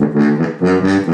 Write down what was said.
Mm-hmm.